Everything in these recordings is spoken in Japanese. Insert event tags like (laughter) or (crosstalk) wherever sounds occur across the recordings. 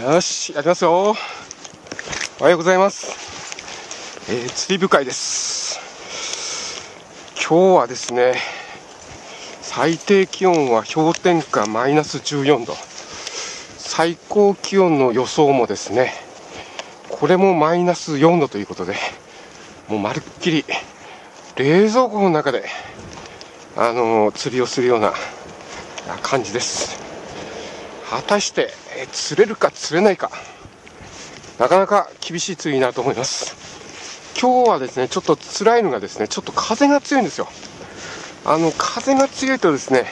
よし、やりますよ。おはようございます。えー、釣り部会です。今日はですね、最低気温は氷点下マイナス14度。最高気温の予想もですね、これもマイナス4度ということで、もうまるっきり冷蔵庫の中で、あのー釣りをするような感じです。果たして、え釣れるか釣れないか、なかなか厳しい釣りになると思います。今日はですね、ちょっと辛いのがですね、ちょっと風が強いんですよ。あの、風が強いとですね、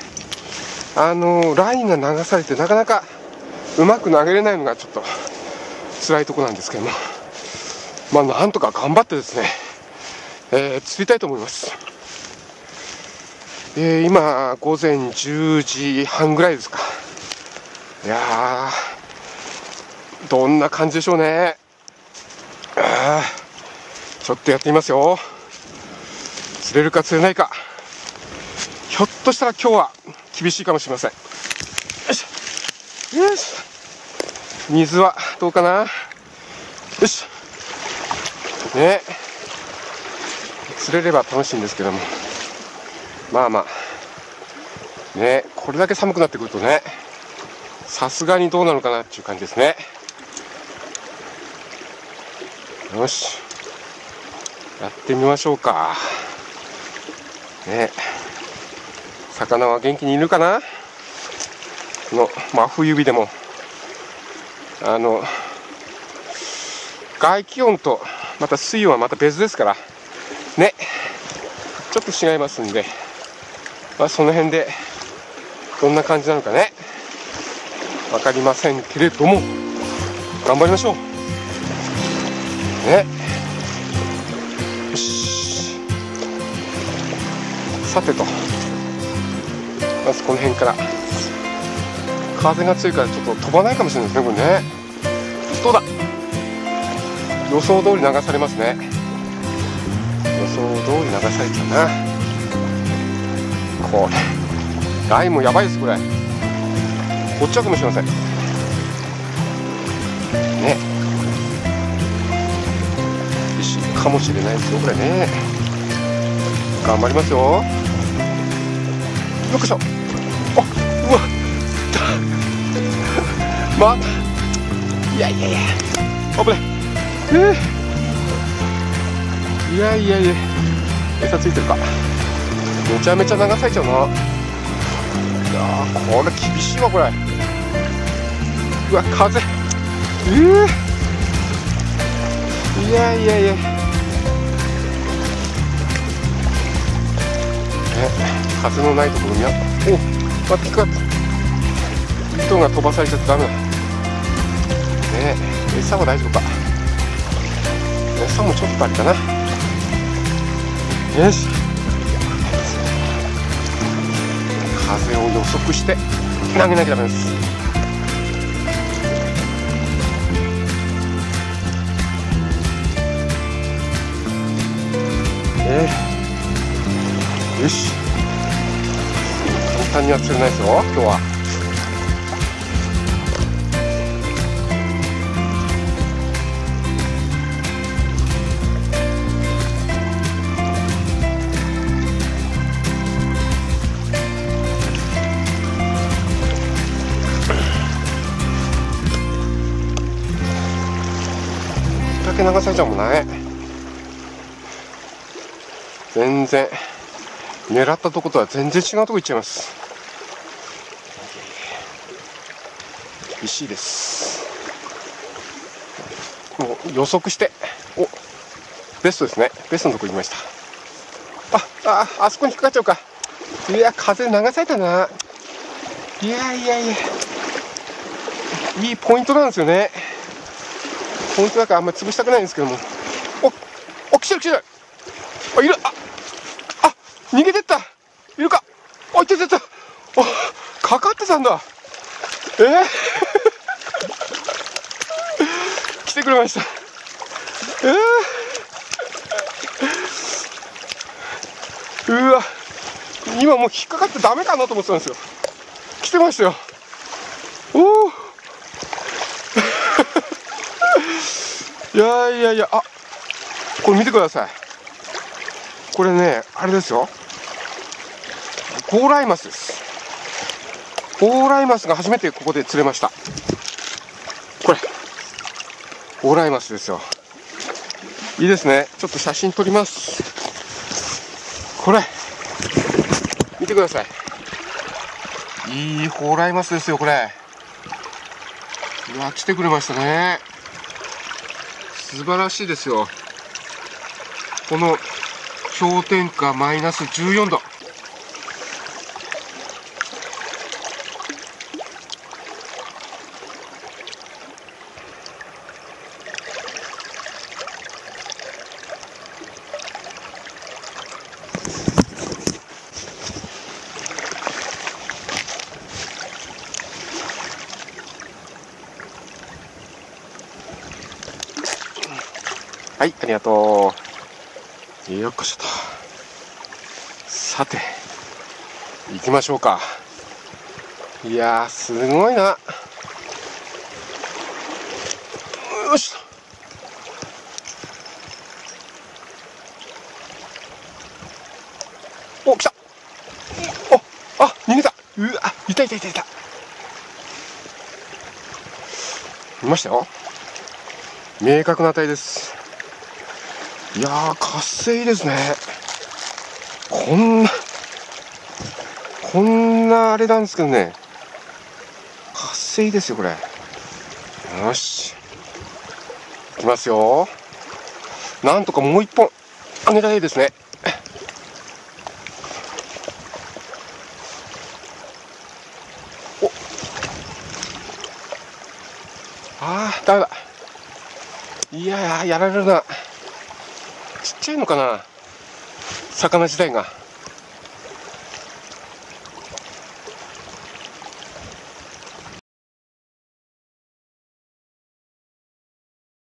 あの、ラインが流されてなかなかうまく投げれないのがちょっと辛いとこなんですけども、まあ、なんとか頑張ってですね、えー釣りたいと思います。えー今、午前10時半ぐらいですか。いや、どんな感じでしょうね。ちょっとやってみますよ。釣れるか釣れないか。ひょっとしたら今日は厳しいかもしれません。よし。よし。水はどうかなよし。ね釣れれば楽しいんですけども。まあまあ。ねこれだけ寒くなってくるとね、さすがにどうなのかなっていう感じですね。よし。やってみましょうか。ね魚は元気にいるかな？この真冬日でも。あの、外気温とまた水温はまた別ですから、ね。ちょっと違いますんで、まあ、その辺でどんな感じなのかね、わかりませんけれども、頑張りましょう。ね。よし。さてと、まずこの辺から。風が強いからちょっと飛ばないかもしれないですね、これね。どうだ？予想通り流されますね。予想通り流されちゃうな。これ、ラインもやばいです、これ。落ちちゃうかもしれません。ね。厳しいかもしれないですよ、これね。頑張りますよ。よっこいしょ。あ、うわ。(laughs) まあいやいやいや危ないえーいやいやいや餌ついてるかめちゃめちゃ流されちゃうなやーこれ厳しいわこれ。うわ風。えー。いやいやいや。え風のないところにあった。おまた引っかかった糸が飛ばされちゃダメだ。ねえ餌は大丈夫か。餌もちょっとあれかな。よし。風を予測して投げなきゃダメです。えー。よし。簡単には釣れないですよ今日は。け流されちゃうもんね。全然。狙ったとことは全然違うとこ行っちゃいます。厳しいです。もう予測して。おベストですね。ベストのとこ行きました。あああそこに引っかかっちゃうか。いや風流されたな。いやいやいや。いいポイントなんですよね。ポイントだからあんまり潰したくないんですけども。おお来てる来てる。あいる。ああ逃げてった。いるか。あいたいたいたおかかってたんだ。え？ー (laughs) 来てくれました。え？ーうわ。今もう引っかかってダメかなと思ってたんですよ。来てましたよ。おおいやいやいやあこれ見てください。これねあれですよ。コーライマスです。コーライマスが初めてここで釣れました。これ。コーライマスですよ。いいですね。ちょっと写真撮ります。これ。見てください。いいホーライマスですよこれ。うわ来てくれましたね。素晴らしいですよ。この氷点下マイナス14度。はい、ありがとう。よっこしょと。さて、行きましょうか。いやー、すごいな。よしお、来たお、あ、逃げたうわ、いたいたいたいた。見ましたよ。明確な値です。いやー、活性いいですね。こんな、こんなあれなんですけどね。活性いいですよ、これ。よし。いきますよ。なんとかもう一本、あげたいですね。おああ、ダメだ。いややられるな。ちっちゃいのかな？魚自体が。